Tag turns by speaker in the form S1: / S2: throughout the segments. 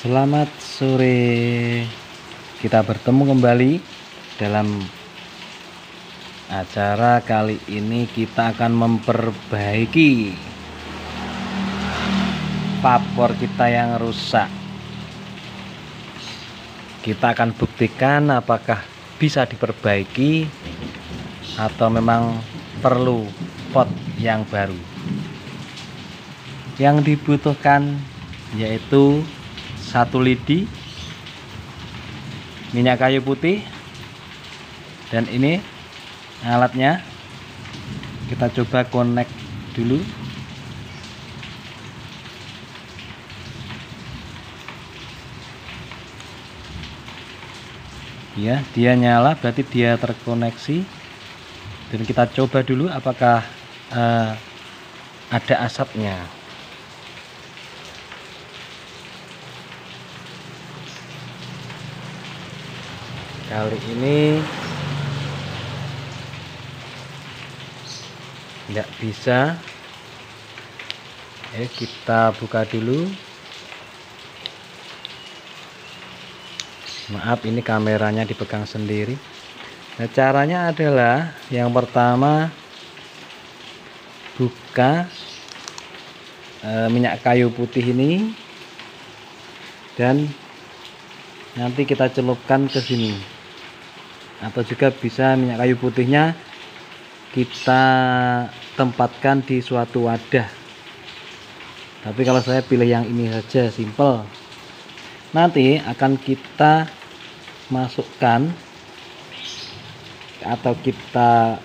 S1: Selamat sore. Kita bertemu kembali dalam acara kali ini kita akan memperbaiki vapor kita yang rusak. Kita akan buktikan apakah bisa diperbaiki atau memang perlu pot yang baru. Yang dibutuhkan yaitu satu lidi minyak kayu putih dan ini alatnya. Kita coba connect dulu. Ya dia nyala berarti dia terkoneksi. Dan kita coba dulu apakah uh, ada asapnya kali ini tidak bisa. Eh kita buka dulu. Maaf ini kameranya dipegang sendiri. Nah caranya adalah yang pertama buka e, minyak kayu putih ini. Dan nanti kita celupkan ke sini atau juga bisa minyak kayu putihnya kita tempatkan di suatu wadah. Tapi kalau saya pilih yang ini saja simple. Nanti akan kita masukkan atau kita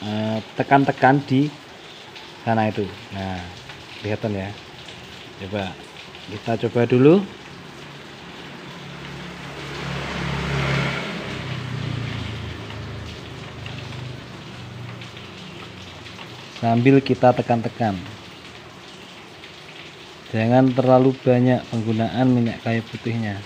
S1: eh, tekan-tekan di sana itu. Nah kelihatan ya? Coba kita coba dulu sambil kita tekan-tekan. Jangan terlalu banyak penggunaan minyak kayu putihnya.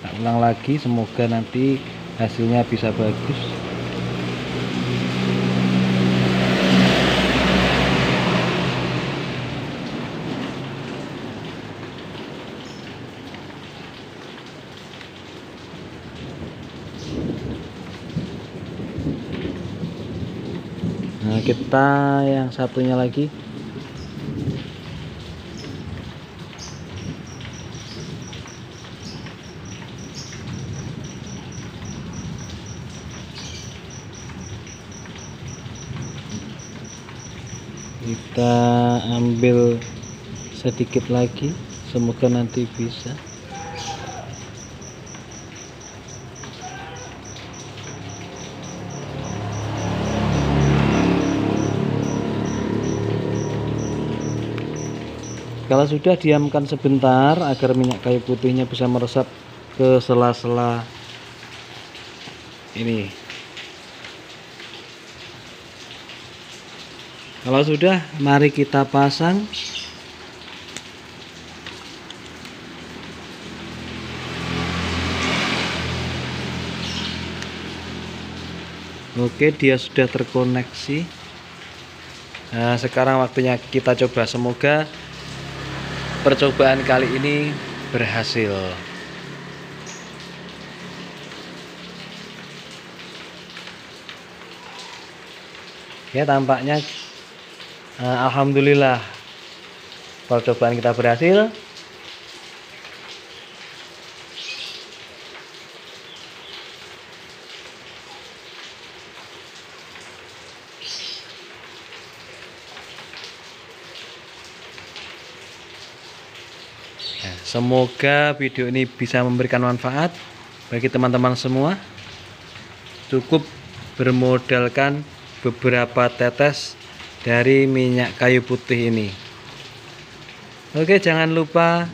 S1: Kita ulang lagi semoga nanti hasilnya bisa bagus nah kita yang satunya lagi. Kita ambil sedikit lagi semoga nanti bisa kalau sudah diamkan sebentar agar minyak kayu putihnya bisa meresap ke sela-sela ini. Kalau sudah mari kita pasang. Oke dia sudah terkoneksi. Nah sekarang waktunya kita coba. Semoga percobaan kali ini berhasil. Ya tampaknya uh, Alhamdulillah percobaan kita berhasil semoga video ini bisa memberikan manfaat bagi teman-teman semua. Cukup bermodalkan beberapa tetes dari minyak kayu putih ini. Oke jangan lupa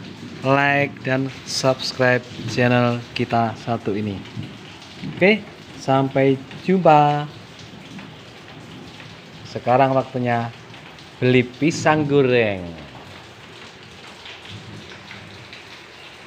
S1: like dan subscribe channel kita satu ini. Oke sampai jumpa. Sekarang waktunya beli pisang goreng